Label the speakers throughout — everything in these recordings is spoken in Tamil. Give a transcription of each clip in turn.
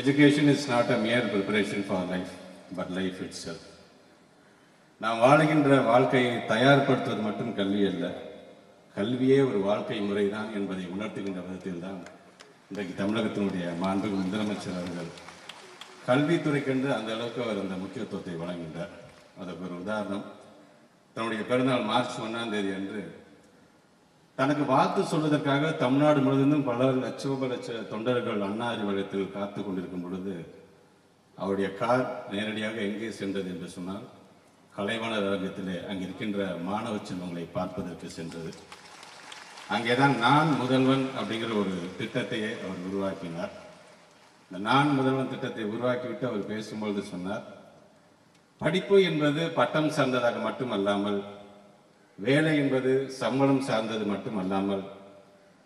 Speaker 1: Education is not a mere preparation for life but life itself நாம் வாழுகின்ற வாழ்க்கையை தயார்படுத்துவது மட்டும் கல்வி அல்ல. கல்வியே ஒரு வாழ்க்கை முறை தான் என்பதை உணர்த்துகின்ற விதத்தில் தான் இன்றைக்கு தமிழகத்தினுடைய மாண்பு முதலமைச்சர் அவர்கள் கல்வித்துறைக்கென்று அந்த அளவுக்கு அவர் அந்த முக்கியத்துவத்தை வழங்குகின்றார் அதற்கு ஒரு உதாரணம். தன்னுடைய பிறந்தநாள் மார்ச் ஒன்றாம் தேதி அன்று தனக்கு வாழ்த்து சொல்வதற்காக தமிழ்நாடு முழுவதும் பல லட்சோப லட்ச தொண்டர்கள் அண்ணா அறிவகத்தில் காத்து கொண்டிருக்கும் பொழுது அவருடைய கார் நேரடியாக எங்கே சென்றது என்று சொன்னால் கலைவாணர் அரங்கத்திலே அங்கே இருக்கின்ற மாணவ செல்வங்களை பார்ப்பதற்கு சென்றது. அங்கேதான் நான் முதல்வன் அப்படிங்கிற ஒரு திட்டத்தையே அவர் உருவாக்கினார். இந்த நான் முதல்வன் திட்டத்தை உருவாக்கிவிட்டு அவர் பேசும்பொழுது சொன்னார் படிப்பு என்பது பட்டம் சார்ந்ததாக மட்டுமல்லாமல் வேலை என்பது சம்பளம் சார்ந்தது மட்டுமல்லாமல்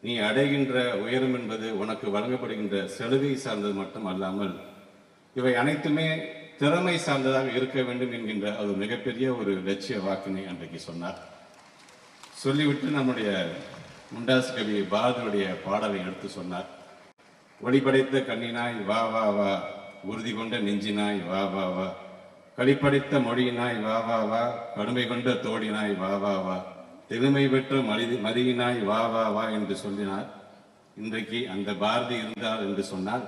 Speaker 1: நீ அடைகின்ற உயரம் என்பது உனக்கு வழங்கப்படுகின்ற சலுகை சார்ந்தது மட்டும் அல்லாமல் இவை அனைத்துமே திறமை சார்ந்ததாக இருக்க வேண்டும் என்கின்ற அது மிகப்பெரிய ஒரு லட்சிய வாக்கினை அன்றைக்கு சொன்னார். சொல்லிவிட்டு நம்முடைய முண்டாசு கவி பாரதியுடைய பாடலை எடுத்து சொன்னார். ஒளிபடைத்த கண்ணினாய் வா வா வா உறுதி கொண்ட நெஞ்சினாய் வா வா வா. கழிப்படைத்த மொழியினாய் வா வா வா. கடுமை கொண்ட தோடினாய் வா வா வா. தெருமை பெற்ற மனித மதியினாய் வா வா வா என்று சொல்லினார். இன்றைக்கு அந்த பாரதி இருந்தார் என்று சொன்னால்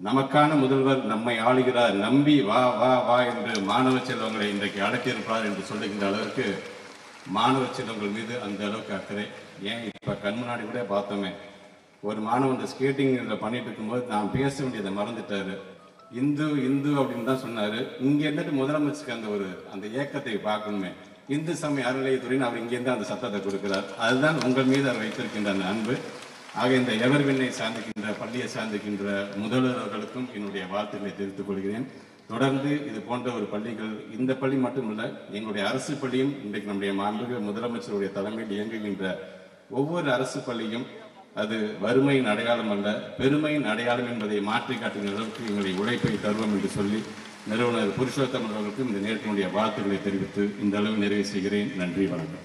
Speaker 1: நமக்கான முதல்வர் நம்மை ஆளுகிறார். நம்பி வா வா வா என்று மாணவ செல்வங்களை இன்றைக்கு அடக்கியிருப்பார் என்று சொல்லுகின்ற அளவிற்கு மாணவ செல்வங்கள் மீது அந்த அளவுக்கு அக்கறை. ஏன்? இப்ப கண் முன்னாடி கூட பார்த்தோமே ஒரு மாணவன் ஸ்கேட்டிங் இதில் பண்ணிட்டு இருக்கும்போது நான் பேச வேண்டியதை மறந்துட்டாரு. இந்து இந்து அப்படின்னு தான் சொன்னாரு. இங்க இருந்துட்டு முதலமைச்சருக்கு அந்த ஒரு அந்த ஏக்கத்தை பார்க்கணுமே. இந்து சமய அறநிலையத்துறைன்னு அவர் இங்கிருந்து அந்த சத்தத்தை கொடுக்கிறார். அதுதான் உங்கள் மீது அவர் வைத்திருக்கின்ற அந்த அன்பு. ஆக இந்த எவர்வினை சார்ந்திருக்கின்ற பள்ளியை சார்ந்திருக்கின்ற முதல்வர்களுக்கும் என்னுடைய வாழ்த்துக்களை தெரிவித்துக் கொள்கிறேன். தொடர்ந்து இது போன்ற ஒரு பள்ளிகள் இந்த பள்ளி மட்டுமல்ல எங்களுடைய அரசு பள்ளியும் இன்றைக்கு நம்முடைய மாண்புகள் முதலமைச்சருடைய தலைமையில் இயங்குகின்ற ஒவ்வொரு அரசு பள்ளியும் அது வறுமையின் அடையாளம் அல்ல. பெருமையின் அடையாளம் என்பதை மாற்றி காட்டுகிற அளவுக்கு எங்களுடைய உழைப்பை தருவோம் என்று சொல்லி நிறுவனர் புருஷோத்தமன் அவர்களுக்கும் இந்த நேரத்தினுடைய வாழ்த்துக்களை தெரிவித்து இந்த அளவு நிறைவு செய்கிறேன். நன்றி வணக்கம்.